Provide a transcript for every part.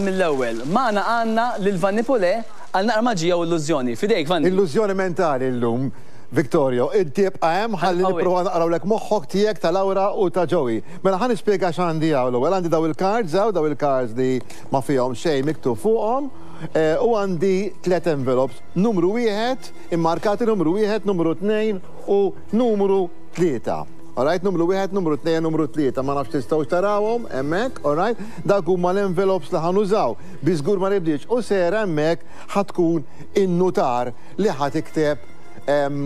mill-ewwel. Magħna għandna lil Vanni Pule għal naqra maġija u illużjoni. F'idejk, Vanni. Illużjoni mentali llum, Victorio. Inti ibqa' hemm ħalli nipprova naqrawlek moħħok tiegħek ta' Laura u ta' Joey. Mela ħa nispjega x'għandi hawn. L-ewwel għandi dawn il-cards hawn, dawn il-cards li ma fihom xejn miktub fuqhom. U għandi tliet envelopes, numru wieħed, immarkati numru wieħed, numru tnejn u numru tlieta. Alright, numru wieħed, numru tnejn, numru tlieta, ma nafx tistgħux tarawhom hemmhekk, alright, dawk huma l-envelopes li ħa nużaw, bi żgur ma nibdilx u Sarah hemmhekk ħa tkun in-nutar li ħa tikteb,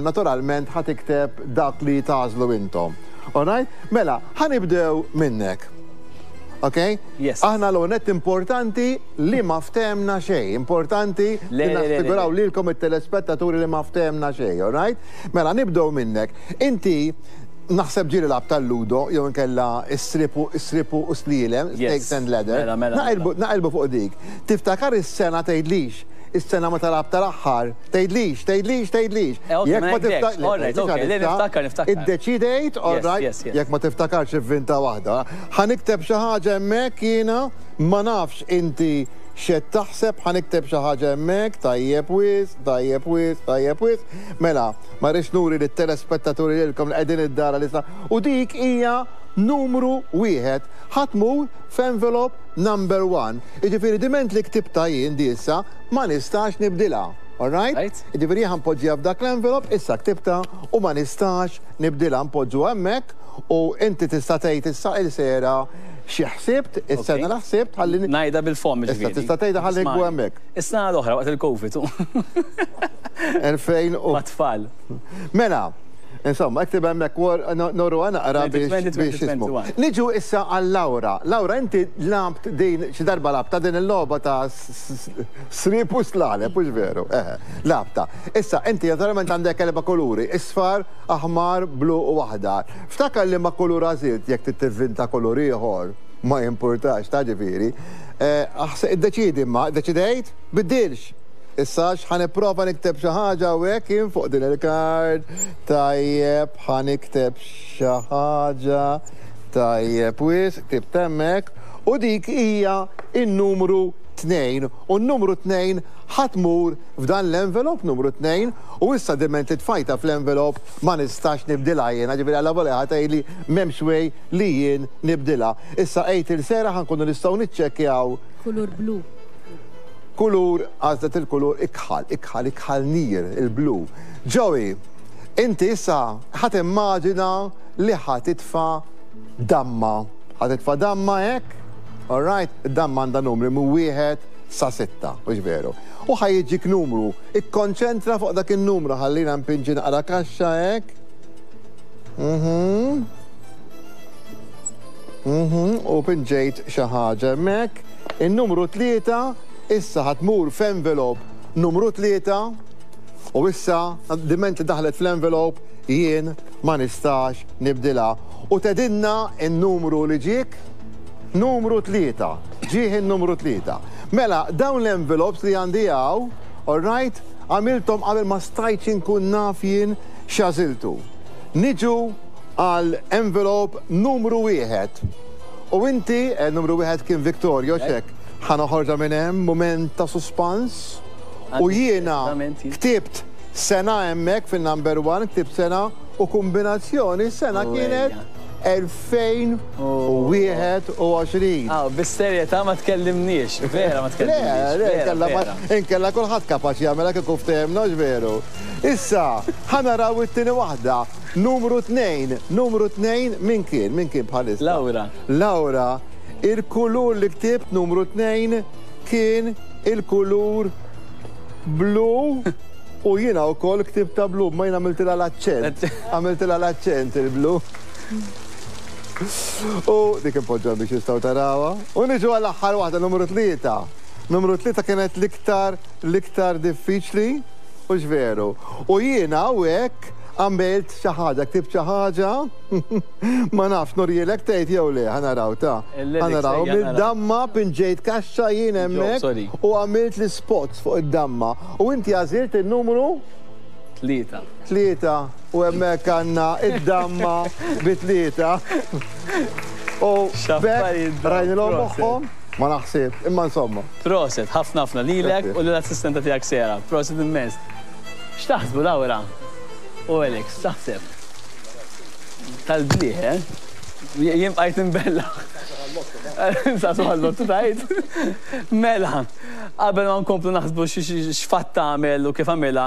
naturalment ħa tikteb dak li tagħżlu intom. Alright? Mela, ħa nibdew minnek. Okay? Yes. Aħna l net importanti li ma ftemna xej. Importanti li nassiguraw lilkom it-telespettaturi li ma ftemna xej, alright? Mela, nibdew minnek. Inti naħseb ġieli lagħab tal-ludo jew inkella s-sripu, s-sripu u slielem, snakes and ladder. Mela, mela, mela. Naqilbu fuq dik. Tiftakar is-sena tgħidlix, is-sena meta lagħabt tal-aħħar, tgħidlix, tgħidlix, tgħidlix. Eh, ok, mela jekk dek, all right, ok, le niftakar, niftakar. Iddeċidejt, all right, Yes, yes, yes. jekk ma tiftakarx ivvinta waħda. Ħa nikteb xi ħaġa hemmhekk jiena, ma nafx inti x'qed taħseb, ħa nikteb xi ħaġa hemmhekk, tajjeb wisq, tajjeb wisq, tajjeb wisq. Mela. Ma rridx nuri lit-telespettaturi lilkom li qegħdin id-dar għalissa. U dik hija numru wieħed. Ħa tmur f'envelop number one. Jiġifieri diment li ktibtha jien di issa ma nistax nibdilha. Alright? Jiġifieri jien ħa npoġġiha f'dak l-envelop, issa ktibtha u ma nistax nibdilha. Npoġġuha hemmhekk u inti tista' tgħid issa ilsera xi ħsibt, is-sena li ħsibt ħalli. Ngħidha bil-fomm jiġifieri. Issa tista' tgħidha ħalli nikbu hemmhekk. Is-sena l-oħra waqt il-Covid. 2000 u. Mat-tfal. Mela, Insomma, ektib hemmhekk norru għana qra biex jismu. Niġu issa għal Laura. Laura, inti labt din, xi darba labta din il-logħba ta' srib u slale, mhux veru. Eh, labta. Issa, inti naturalment għandek kelba kuluri, isfar, aħmar, blu u aħdar. Ftakar li ma kulur għażilt jekk tittivvinta kulur ieħor ma jimpurtax ta' ġifieri. Aħ, iddeċiedi imma, iddeċidejt? Biddilx! Issa għax ħa nipprova nikteb xi ħaġa hawnhekk jien fuq din il-kard. Tajjeb, ħa nikteb xi ħaġa. Tajjeb wisq, ktibt hemmhekk. U dik hija n-numru tnejn. U n-numru tnejn ħa tmur f'dan l-envelop numru tnejn u issa diment li tfajtha fl-envelop ma nistax nibdilha jiena, ġifieri allavolja ħa tgħidli m'hemmx way li jien nibdilha. Issa għid il-sera ħa nkunu nistgħu niċċekkjaw. Kulur blu. Kulur, għażlet il-kulur ikħal, ikħal, ikħal nier, il-blu. Joey, inti issa ħa timmaġina li ħa titfa' damma. Ħa titfa' damma hekk? All right, id-damma għandha numri minn wieħed sa sitta, mhux veru? U ħa jiġik numru, ikkonċentra fuq dak in-numru ħalli jiena npinġi naqra kaxxa hekk. Mhm. Mhm, u pinġejt xi ħaġa hemmhekk. In-numru tlieta issa ħa tmur f'envelop numru tlieta u issa diment li daħlet fl-envelop jien ma nistax nibdilha. U tedinna n-numru li ġiek? Numru tlieta. Ġieħ in-numru tlieta. Mela, dawn l-envelops li għandi hawn, all right, għamilthom qabel ma stajtx inkun naf jien x'għażiltu. Niġu għal envelope numru wieħed. U inti, eh, numru wieħed kien Victorio, xek, ħa noħorġa minn hemm, mument ta' suspans. U jiena ktibt sena hemmhekk fin-number one, ktibt sena u kombinazzjoni sena kienet 2021. Aw, bis-serjetà ma tkellimniex, vera ma tkellimniex. Le, le, inkella kulħadd kapaċi jagħmilha kieku ftehimna veru. Issa, ħa naraw it-tieni waħda. Numru tnejn, numru tnejn, min kien, min kien bħalissa? Laura. Laura, il-kulur li ktibt, numru tnejn, kien il-kulur blu u jiena wkoll ktibta blu, ma jiena għamiltilha l-aċċent. Għamiltilha l-aċċent il-blu. U dik inpoġġa biex jistgħu tarawha. U niġu għall-aħħar waħda, numru tlieta. Numru tlieta kienet l-iktar, l-iktar diffiċli u x'veru. U jiena hawnhekk Għamilt xi ħaġa, ktibt xi ħaġa, ma nafx nurielek tgħid jew le, ħa naraw ta. Ħa naraw, mid-damma pinġejt kaxxa jien hemmhekk u għamilt l-ispots fuq id-damma u inti għażilt in-numru? Tlieta. Tlieta u hemmhekk għandna id-damma bi tlieta. U b'hekk rajnilhom moħħhom? Ma naħsibx, imma insomma. Proset, ħafna ħafna lilek u lill-assistenta tiegħek Sarah. Proset immens. X'taħsbu Laura u Alex, x'taħseb? Tal-blieh, eh? Jien bqajt imbellah. Insaqsu għall-lottu tgħid. Mela, qabel ma nkomplu naħsbu x'fatt għamel u kif għamilha,